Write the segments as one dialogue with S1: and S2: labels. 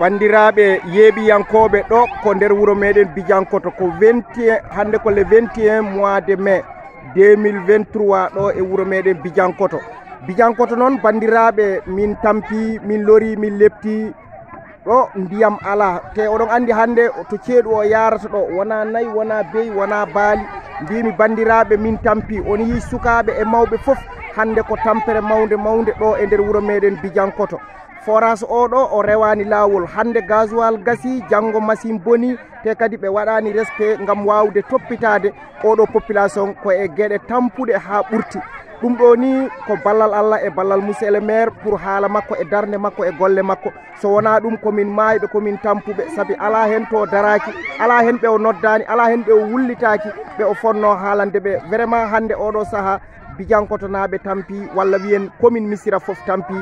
S1: bandiraɓe yeeɓiyankoɓe ɗo ko nder wuuro meɗen bijankoto ko 21 hande ko le 21 mois de mai 2023 ɗo e wuuro meɗen bijankoto. Bijankoto noon bandiraɓe min tampi min lori min lepti ɗo ndiyam ala. Te oɗon andi hande to ceeɗu o yarata ɗo wona nayyi wona beyi wona baali mbimi bandiraɓe min tampi. On yi sukaɓe e mawɓe foof hande ko tampere mawde mawde ɗo e nder wuuro meɗen bijankoto. Forage oɗo o rewani lawol. Hande gasoil gasi janggo machine boni te kadi ɓe waɗani respect gam wawde toppitade. Oɗo population ko e gueɗe tampuɗe ha ɓurti. Ɗum ɗo ni ko ballal allah e ballal monsieur le maire pour haala makko e darde makko e golle makko. So wona ɗum komin mayɓe komin tampuɓe. Saabi ala hen to daraki ala hen ɓe o noddani ala hen ɓe o wullitaki ɓe o fonno haalande ɓe. Vraiment hande oɗo saaha bidiankotonaɓe tampi walla wiyen commune misira foof tampi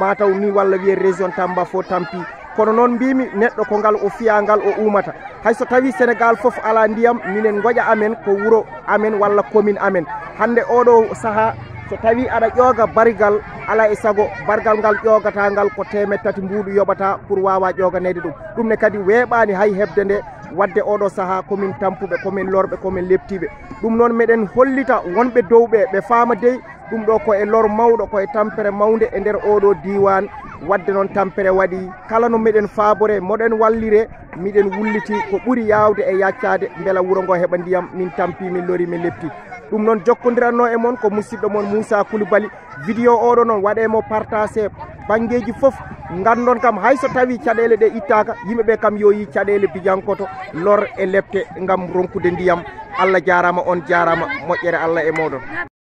S1: mataw ni walla wiyen région tamba fo tampi. Kono noon mbimi neɗɗo ko ngal o fiya ngal o umata hayso tawi sénégal foof ala ndiyam minen goƴa amen ko wuuro amen walla commune amen. Hande oɗo saaha so tawi aɗa ƴooga barigal ala e sago bargal ngal ƴogata ngal ko temed tati mbuuɗu yoɓata pour wawa ƴoganede ɗum. Ɗum ne kadi weeɓani hay hebde nde wadde oɗo saaha komin tampuɓe komin lorɓe komin leptiɓe. Ɗum noon meɗen hollita wonɓe dowɓe ɓe faama dey ɗum ɗo ko e lor mawɗo koye tampere mawde e nder oɗo diwan wadde noon tampere waɗi kala no meɗen faabore moɗen wallire miɗen wulliti ko ɓuuri yawde e yaccade beela wuuro ngo heɓa ndiyam min tampi min lori min lepti ɗum noon jokkodiranno e moon ko musidɗo moon moussa koulibaly. Vidéo oɗo noon waɗemo partagé banggueji foof. Gandon kam hayso tawi caɗele ɗe ittaka yimɓeɓe kam yo yi caɗele bijankoto lor e lepte gam ronkude ndiyam. Allah jarama on jarama moƴƴere allah e moɗon.